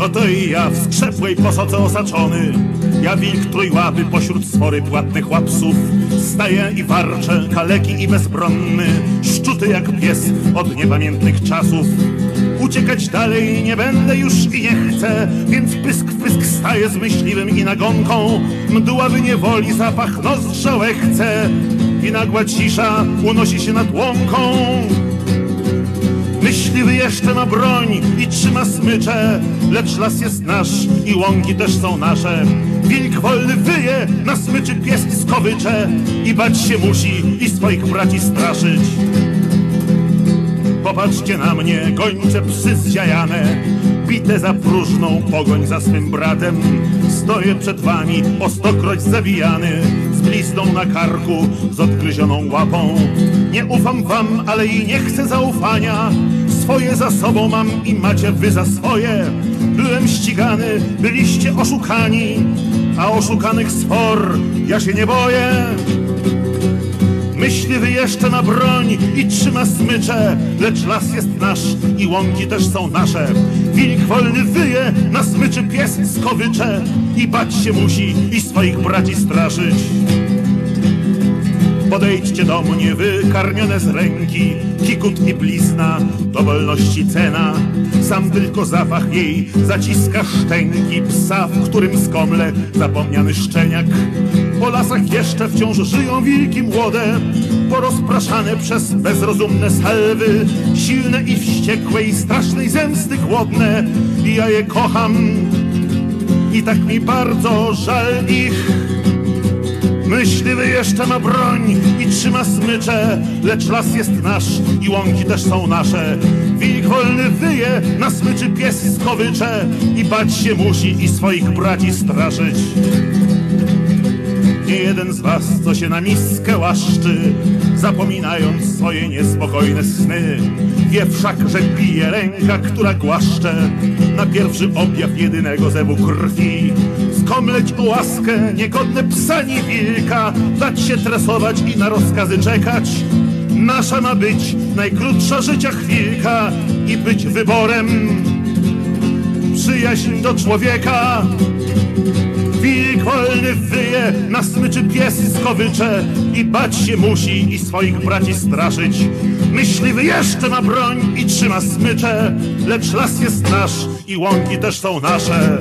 Oto i ja w skrzepłej posodze osaczony. Ja wilk trójłapy pośród spory płatnych łapsów. Staję i warczę, kaleki i bezbronny. Szczuty jak pies od niepamiętnych czasów Uciekać dalej nie będę już i nie chcę Więc pysk pysk staję z myśliwym i nagonką Mdła wyniewoli zapach nozdrzołe chce I nagła cisza unosi się nad łąką Myśliwy jeszcze ma broń i trzyma smycze, lecz las jest nasz i łąki też są nasze. Wilk wolny wyje, na smyczy pies skowycze i bać się musi i swoich braci straszyć. Popatrzcie na mnie, gończe psy zziajane, bite za próżną pogoń za swym bratem. Stoję przed wami, o stokroć zawijany, z blizną na karku, z odgryzioną łapą. Nie ufam wam, ale i nie chcę zaufania. Swoje za sobą mam i macie wy za swoje. Byłem ścigany, byliście oszukani, a oszukanych spor ja się nie boję. Myśliwy jeszcze na broń i trzyma smycze, lecz las jest nasz i łąki też są nasze. Wilk wolny wyje, na smyczy pies skowycze i bać się musi i swoich braci straszyć. Podejdźcie do mnie, wykarmione z ręki, kikut i blizna, do wolności cena. Sam tylko zapach jej zaciska szczęki psa, w którym skomle zapomniany szczeniak. Po lasach jeszcze wciąż żyją wilki młode, porozpraszane przez bezrozumne salwy, silne i wściekłe i strasznej zemsty głodne. I ja je kocham i tak mi bardzo żal ich. Jeszcze ma broń i trzyma smycze, lecz las jest nasz i łąki też są nasze. Wilk wolny wyje, na smyczy pies skowycze i bać się musi i swoich braci straszyć. Nie jeden z was, co się na miskę łaszczy, zapominając swoje niespokojne sny. Wie wszak, że bije ręka, która głaszcze na pierwszy objaw jedynego zewu krwi. Skomleć o łaskę, niegodne psa ni wilka, dać się tresować i na rozkazy czekać. Nasza ma być najkrótsza życia chwilka i być wyborem przyjaźń do człowieka. Wilk wolny wyje, na smyczy pies skowycze i bać się musi i swoich braci straszyć. Myśliwy jeszcze ma broń i trzyma smycze, lecz las jest nasz i łąki też są nasze.